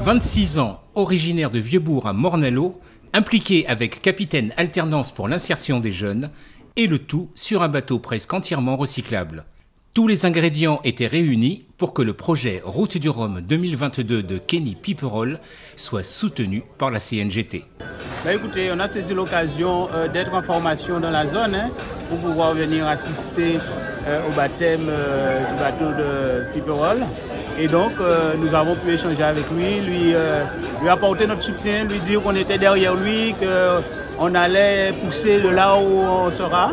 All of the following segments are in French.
26 ans, originaire de Vieuxbourg à Mornello, impliqué avec Capitaine Alternance pour l'insertion des jeunes, et le tout sur un bateau presque entièrement recyclable. Tous les ingrédients étaient réunis pour que le projet Route du Rhum 2022 de Kenny Piperol soit soutenu par la CNGT. Bah écoutez, on a saisi l'occasion euh, d'être en formation dans la zone hein, pour pouvoir venir assister euh, au baptême euh, du bateau de Piperol. Et donc, nous avons pu échanger avec lui, lui, lui apporter notre soutien, lui dire qu'on était derrière lui, qu'on allait pousser de là où on sera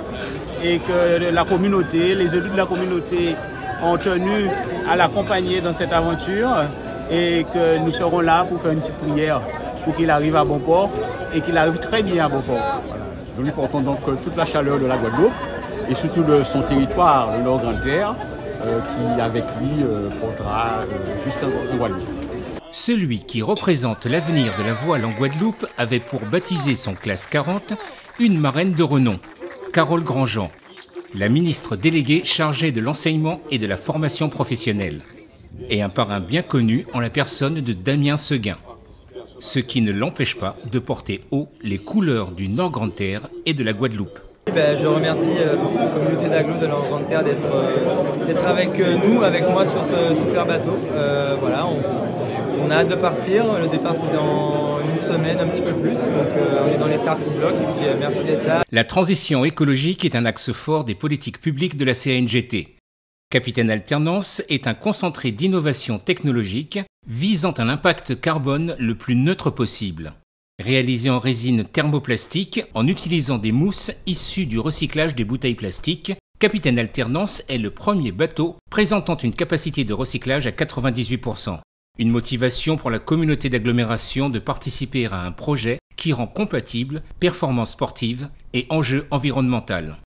et que la communauté, les élus de la communauté ont tenu à l'accompagner dans cette aventure et que nous serons là pour faire une petite prière pour qu'il arrive à bon port et qu'il arrive très bien à bon port. Nous lui portons donc euh, toute la chaleur de la Guadeloupe et surtout de son territoire, le Nord Grande-Terre, euh, qui avec lui euh, portera jusqu'en Guadeloupe. Celui qui représente l'avenir de la voile en Guadeloupe avait pour baptiser son classe 40 une marraine de renom. Carole Grandjean, la ministre déléguée chargée de l'enseignement et de la formation professionnelle, et un parrain bien connu en la personne de Damien Seguin, ce qui ne l'empêche pas de porter haut les couleurs du Nord-Grande-Terre et de la Guadeloupe. Ben, je remercie euh, la communauté d'Aglo de Nord-Grande-Terre d'être euh, avec euh, nous, avec moi sur ce super bateau. voilà, on, a hâte de partir. Le départ c'est dans une semaine, un petit peu plus. Donc on est dans les starting blocks et puis merci d'être là. La transition écologique est un axe fort des politiques publiques de la CNGT. Capitaine Alternance est un concentré d'innovation technologique visant un impact carbone le plus neutre possible. Réalisé en résine thermoplastique en utilisant des mousses issues du recyclage des bouteilles plastiques, Capitaine Alternance est le premier bateau présentant une capacité de recyclage à 98%. Une motivation pour la communauté d'agglomération de participer à un projet qui rend compatible performance sportive et enjeux environnemental.